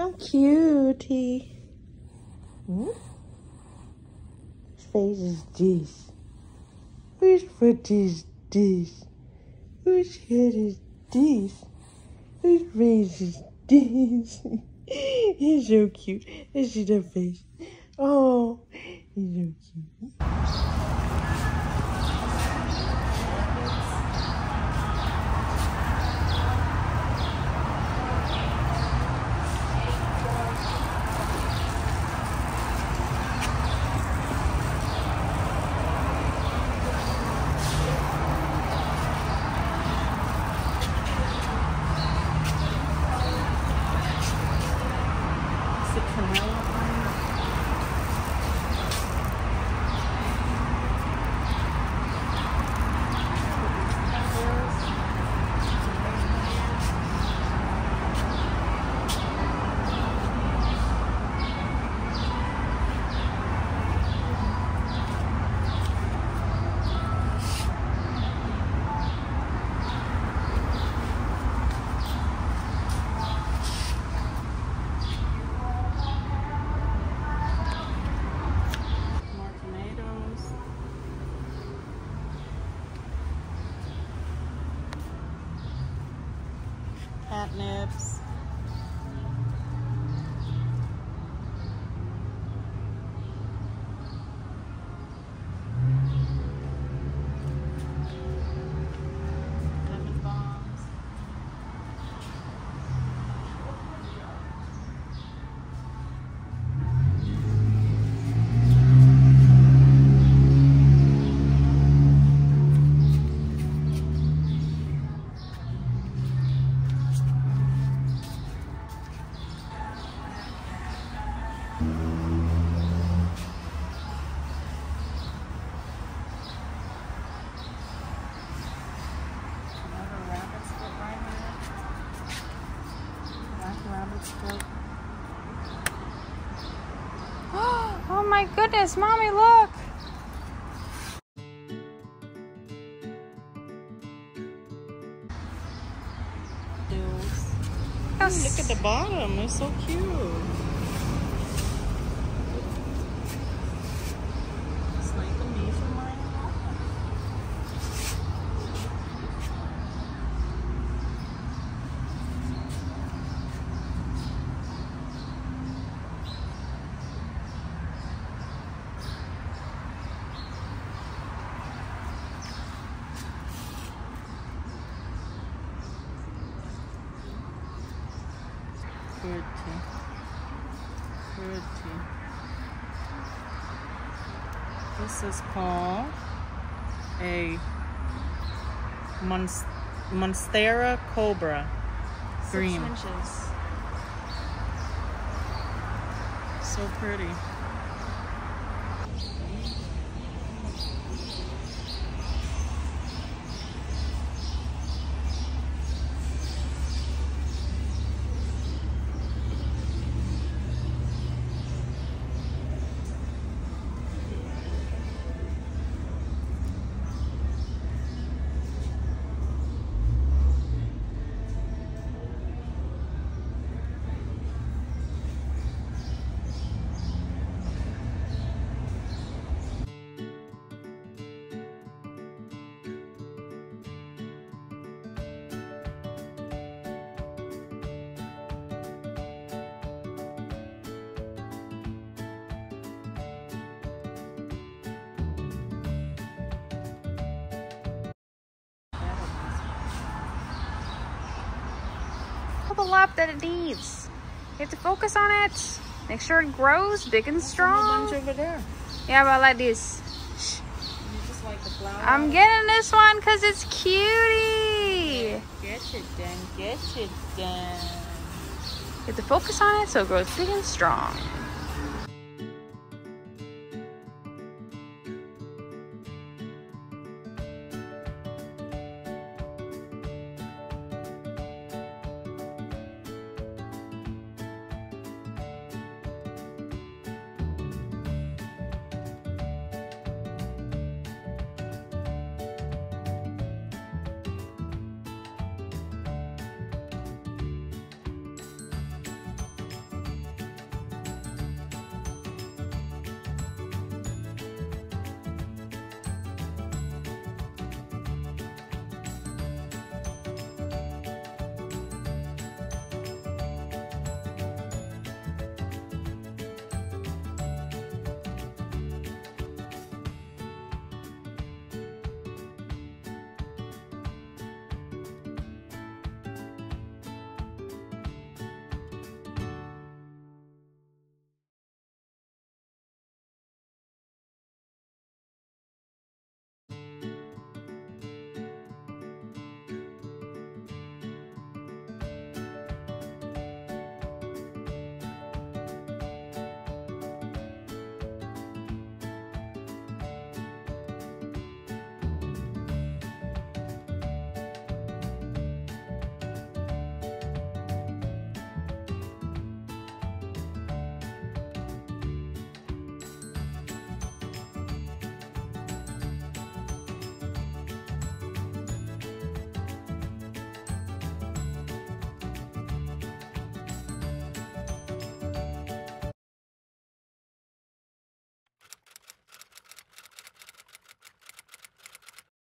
I'm cutie. Hmm? Whose face is this? Whose foot is this? Whose head is this? Whose face is this? he's so cute. Let's see that face. Oh, he's so cute. More Catnips. Oh my goodness, mommy, look! Look at the bottom. It's so cute. 30, 30. This is called a Monst Monstera Cobra Six inches. So pretty. The love that it needs. You have to focus on it. Make sure it grows big and A strong. bunch over there. Yeah, but like this. You just like the flower. I'm getting this one because it's cutie. Get it done. Get it done. You have to focus on it so it grows big and strong.